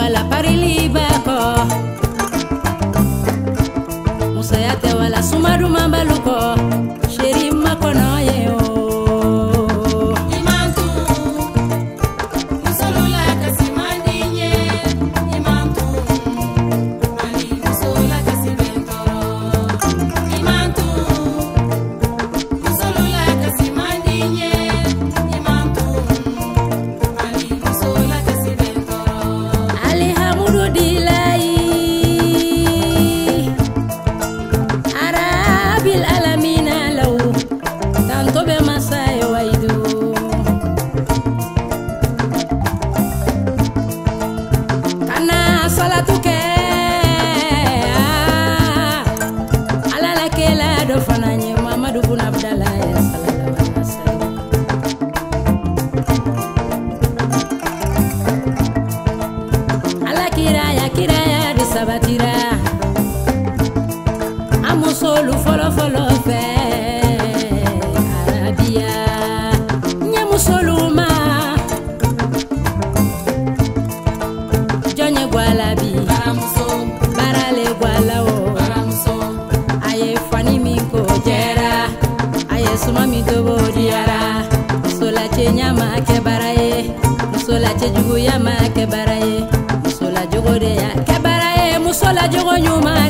wala pariliba ko musaya tɛ wala sumaduma baluko sheri makonoya musolu fɔlɔfɔlɔ fɛ arabiya n ye musolu ma. Jɔn ye gwala bi. Baarale gwala o. A ye fani min ko jɛra a ye suma min tobo diyara musolacɛ ɲama kɛ baara ye musolacɛ juguya ma kɛ baara ye musolajogo de ya kɛ baara ye musolajogo ɲuman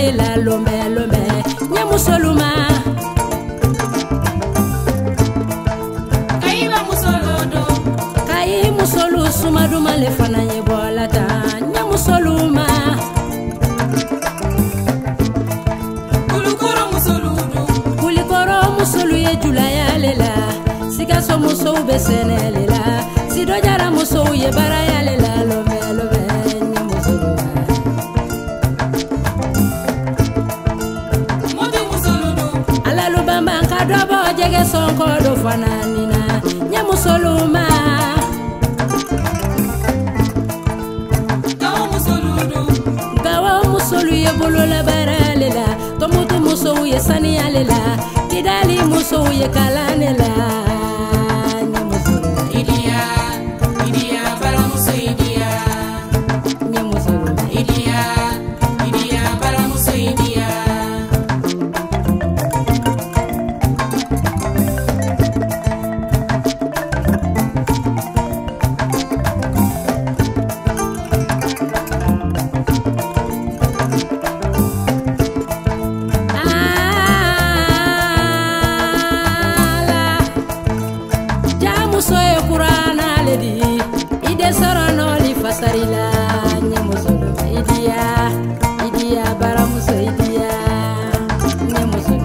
mobali la lombelombe nye musoluma. Kayiba musolo do kayi musolu sumaduma le fana ye bɔlata nye musoluma. Kulukoro musolu do kulikoro musolu ye julayale la sikaso musow be sɛnɛle la sidojara musow ye baarayale la dɔbɔ jɛgɛ sɔnkɔ do fana nin na ɲɛ musoluma. gawo musolu don. gawo musolu ye bololabaara le la tɔmutu musow ye saniyale la kidali musow ye kalan ne la. muso ye kurana le di i de sɔrɔ nɔɔli fasari la ɲɛ muso lo baramuso ɲɛ muso